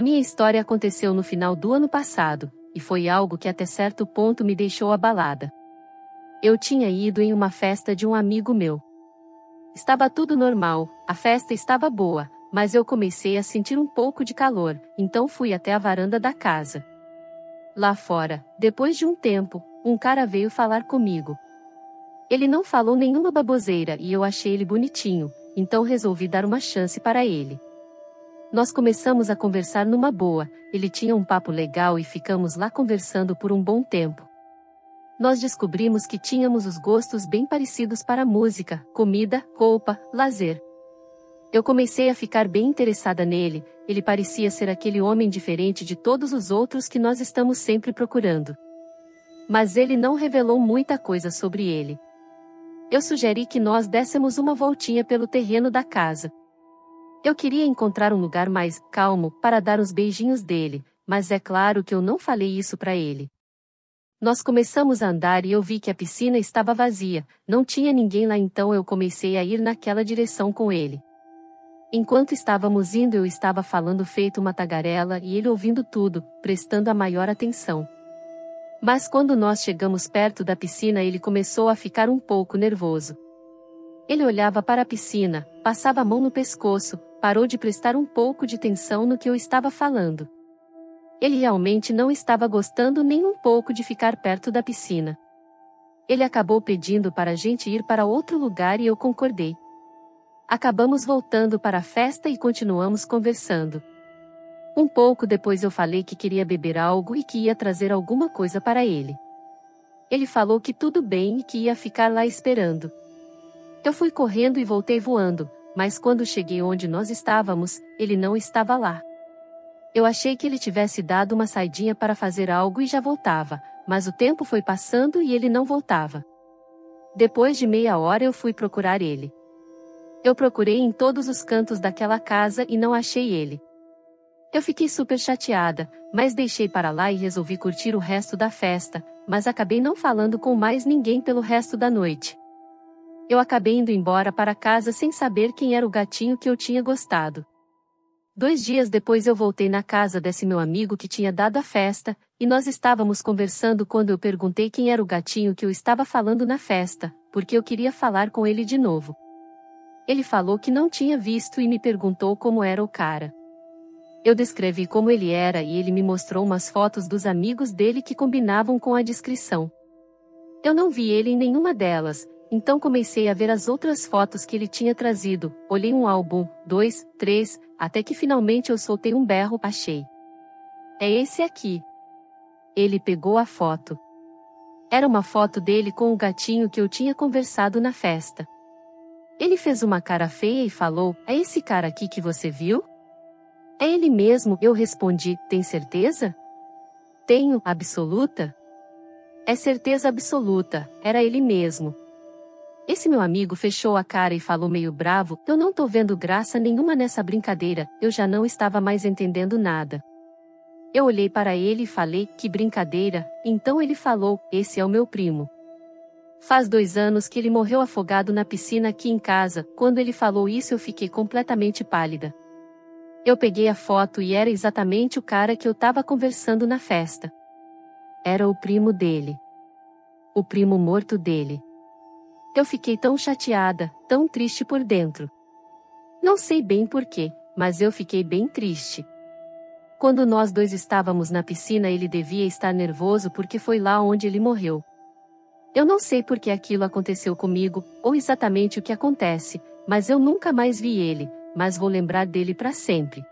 A minha história aconteceu no final do ano passado, e foi algo que até certo ponto me deixou abalada. Eu tinha ido em uma festa de um amigo meu. Estava tudo normal, a festa estava boa, mas eu comecei a sentir um pouco de calor, então fui até a varanda da casa. Lá fora, depois de um tempo, um cara veio falar comigo. Ele não falou nenhuma baboseira e eu achei ele bonitinho, então resolvi dar uma chance para ele. Nós começamos a conversar numa boa, ele tinha um papo legal e ficamos lá conversando por um bom tempo. Nós descobrimos que tínhamos os gostos bem parecidos para música, comida, roupa, lazer. Eu comecei a ficar bem interessada nele, ele parecia ser aquele homem diferente de todos os outros que nós estamos sempre procurando. Mas ele não revelou muita coisa sobre ele. Eu sugeri que nós dessemos uma voltinha pelo terreno da casa. Eu queria encontrar um lugar mais calmo para dar os beijinhos dele, mas é claro que eu não falei isso para ele. Nós começamos a andar e eu vi que a piscina estava vazia, não tinha ninguém lá então eu comecei a ir naquela direção com ele. Enquanto estávamos indo eu estava falando feito uma tagarela e ele ouvindo tudo, prestando a maior atenção. Mas quando nós chegamos perto da piscina ele começou a ficar um pouco nervoso. Ele olhava para a piscina, passava a mão no pescoço, parou de prestar um pouco de atenção no que eu estava falando. Ele realmente não estava gostando nem um pouco de ficar perto da piscina. Ele acabou pedindo para a gente ir para outro lugar e eu concordei. Acabamos voltando para a festa e continuamos conversando. Um pouco depois eu falei que queria beber algo e que ia trazer alguma coisa para ele. Ele falou que tudo bem e que ia ficar lá esperando. Eu fui correndo e voltei voando, mas quando cheguei onde nós estávamos, ele não estava lá. Eu achei que ele tivesse dado uma saidinha para fazer algo e já voltava, mas o tempo foi passando e ele não voltava. Depois de meia hora eu fui procurar ele. Eu procurei em todos os cantos daquela casa e não achei ele. Eu fiquei super chateada, mas deixei para lá e resolvi curtir o resto da festa, mas acabei não falando com mais ninguém pelo resto da noite eu acabei indo embora para casa sem saber quem era o gatinho que eu tinha gostado. Dois dias depois eu voltei na casa desse meu amigo que tinha dado a festa, e nós estávamos conversando quando eu perguntei quem era o gatinho que eu estava falando na festa, porque eu queria falar com ele de novo. Ele falou que não tinha visto e me perguntou como era o cara. Eu descrevi como ele era e ele me mostrou umas fotos dos amigos dele que combinavam com a descrição. Eu não vi ele em nenhuma delas, então comecei a ver as outras fotos que ele tinha trazido, olhei um álbum, dois, três, até que finalmente eu soltei um berro, achei. É esse aqui. Ele pegou a foto. Era uma foto dele com o gatinho que eu tinha conversado na festa. Ele fez uma cara feia e falou: É esse cara aqui que você viu? É ele mesmo, eu respondi: Tem certeza? Tenho, absoluta? É certeza absoluta, era ele mesmo. Esse meu amigo fechou a cara e falou meio bravo: Eu não tô vendo graça nenhuma nessa brincadeira, eu já não estava mais entendendo nada. Eu olhei para ele e falei: Que brincadeira? Então ele falou: Esse é o meu primo. Faz dois anos que ele morreu afogado na piscina aqui em casa, quando ele falou isso eu fiquei completamente pálida. Eu peguei a foto e era exatamente o cara que eu estava conversando na festa. Era o primo dele. O primo morto dele. Eu fiquei tão chateada, tão triste por dentro. Não sei bem porquê, mas eu fiquei bem triste. Quando nós dois estávamos na piscina, ele devia estar nervoso porque foi lá onde ele morreu. Eu não sei por que aquilo aconteceu comigo, ou exatamente o que acontece, mas eu nunca mais vi ele, mas vou lembrar dele para sempre.